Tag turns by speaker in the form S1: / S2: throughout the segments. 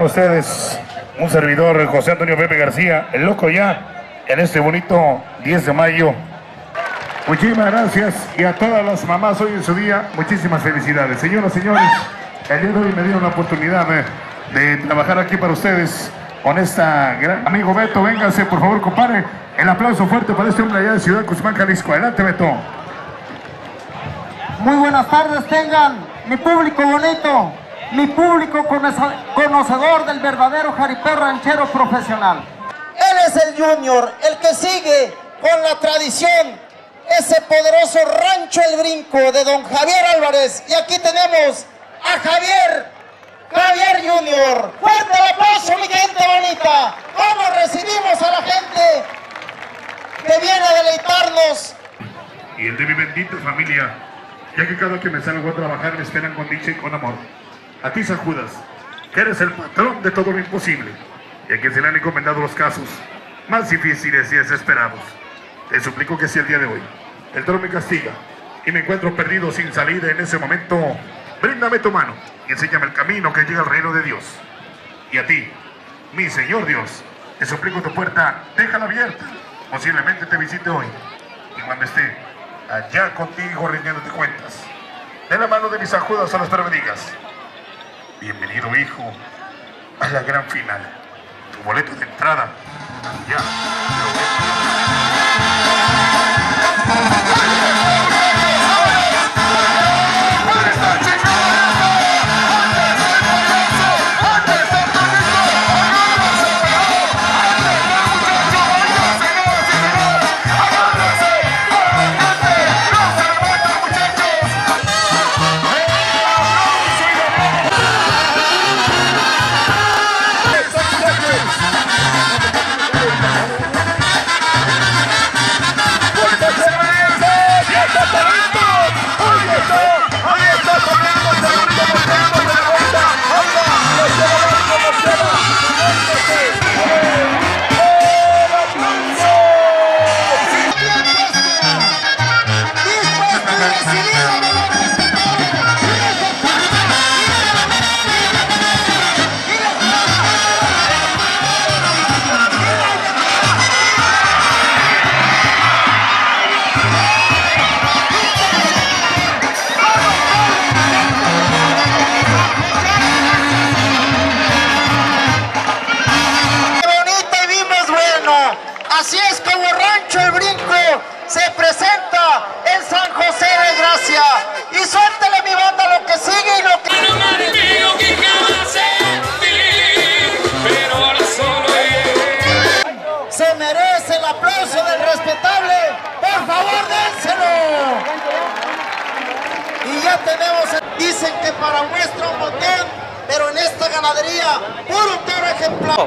S1: Ustedes, un servidor José Antonio Pepe García, el loco ya, en este bonito 10 de mayo. Muchísimas gracias y a todas las mamás hoy en su día, muchísimas felicidades. Señoras, y señores, el día de hoy me dieron la oportunidad eh, de trabajar aquí para ustedes con esta gran amigo Beto. Véngase, por favor, compadre. El aplauso fuerte para este hombre allá de Ciudad Cusmán, Jalisco. Adelante, Beto.
S2: Muy buenas tardes tengan, mi público bonito, mi público conoce- conocedor del verdadero jaripeo ranchero profesional. Él es el Junior, el que sigue con la tradición, ese poderoso rancho El Brinco de don Javier Álvarez. Y aquí tenemos a Javier, Javier Junior. Fuerte el aplauso, mi gente bonita. ¿Cómo recibimos a la gente que viene a deleitarnos
S1: y el de mi bendita familia, ya que cada que me salgo a trabajar me esperan con dicha y con amor. A ti, San Judas, que eres el patrón de todo lo imposible, y a quien se le han encomendado los casos más difíciles y desesperados. Te suplico que si el día de hoy el toro me castiga y me encuentro perdido sin salida en ese momento, bríndame tu mano y enséñame el camino que llega al reino de Dios. Y a ti, mi Señor Dios, te suplico tu puerta, déjala abierta. Posiblemente te visite hoy. Y cuando esté allá contigo rindiéndote cuentas, de la mano de mis ajudas a los me digas, bienvenido hijo a la gran final. Tu boleto de entrada ya
S2: bonito aplauso del respetable. Por favor, dénselo. Y ya tenemos, dicen que para muestra un botón, pero en esta ganadería, puro toro ejemplar.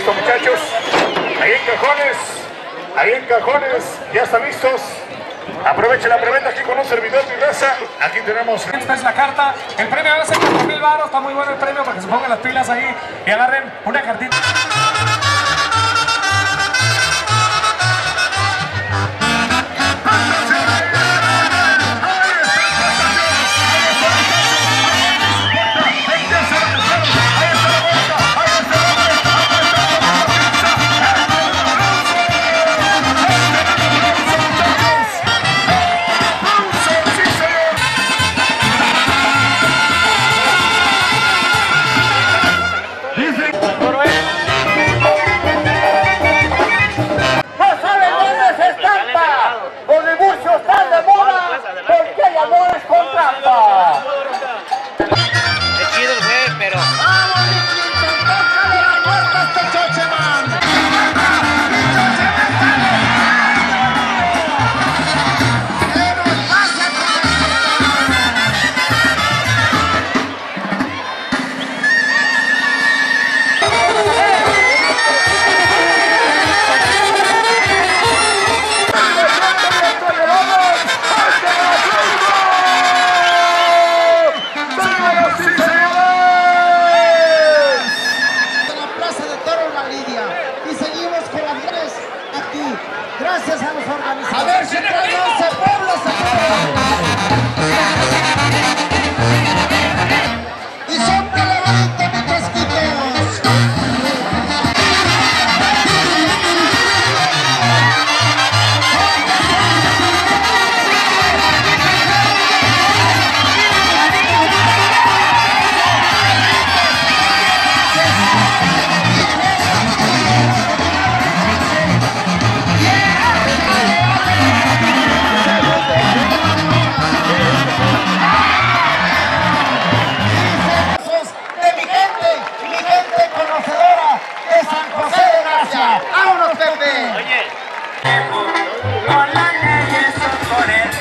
S1: ¿Listo, muchachos? Ahí en cajones, ahí en cajones, ya están listos. Aprovechen la preventa aquí con un servidor de raza. Aquí tenemos
S3: Esta es la carta. El premio va a ser 4 mil baros. Está muy bueno el premio para que se pongan las pilas ahí y agarren una cartita.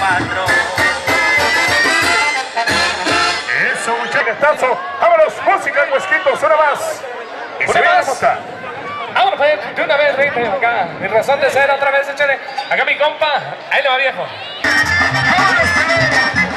S4: Patrón.
S1: Eso, un chaquetazo. Vámonos, música en Huesquitos, una más. Y
S3: Una más. Vámonos, pues, de una vez, Rey, acá. Mi razón de ser, otra vez, échale. Acá mi compa. Ahí le va, viejo. Cerquita